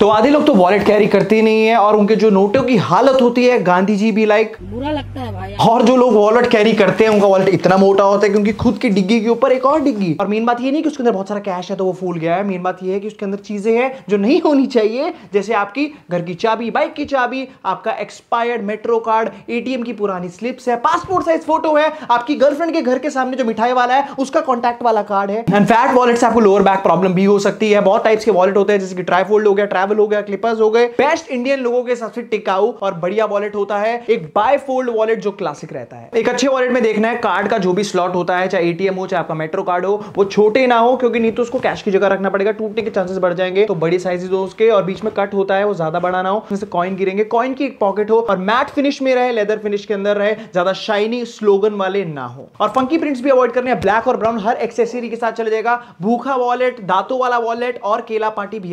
तो आधे लोग तो वॉलेट कैरी करते ही नहीं है और उनके जो नोटों की हालत होती है गांधी जी भी लाइक बुरा लगता है भाई। और जो लोग वॉलेट कैरी करते हैं उनका वॉलेट इतना मोटा होता है क्योंकि खुद की डिग्गी के ऊपर एक और डिग्गी। और मेन बात ये नहीं कि उसके अंदर बहुत सारा कैश है तो वो फूल गया है। मेन बात ये है कि उसके अंदर चीज़ें हैं जो नहीं होनी चाहिए। जैसे आपकी घर की चाबी बाइक की चाबी आपका एक्सपायर्ड मेट्रो कार्ड एटीएम की पुरानी स्लिप्स है पासपोर्ट साइज़ फ़ोटो है आपकी गर्लफ्रेंड के घर के सामने जो मिठाई वाला है उसका कॉन्टैक्ट वाला कार्ड है। एंड फैट वॉलेट से आपको लोअर बैक प्रॉब्लम भी हो सकती है। बहुत टाइप्स के वॉलेट होते हैं जैसे कि ट्राईफोल्ड हो गया ट्रैवल हो गया क्लिपर्स हो गए। बेस्ट इंडियन लोगों के सबसे टिकाऊ और बढ़िया वॉलेट होता है। एक बाय फोल्ड वॉलेट जो क्लासिक रहता है। एक अच्छे वॉलेट में देखना है कार्ड का जो भी स्लॉट होता है, चाहे एटीएम हो, चाहे आपका मेट्रो कार्ड हो, वो छोटे ना हो, क्योंकि नहीं तो उसको कैश की जगह रखना पड़ेगा, टूटने के चांसेस बढ़ जाएँगे। तो बड़ी साइजेस हो उसके और बीच में कट होता है, वो ज़्यादा बड़ा ना हो जैसे कॉइन गिरेंगे। कॉइन की एक पॉकेट हो और मैट फिनिश में रहे लेदर फिनिश के अंदर रहे, ज़्यादा शाइनी स्लोगन वाले ना हो। और फंकी प्रिंट्स भी अवॉइड करने ब्लैक और ब्राउन हर एक्सेसरी के साथ चले जाएगा। भूखा वॉलेट दांतों वाला वॉलेट और केला पार्टी भी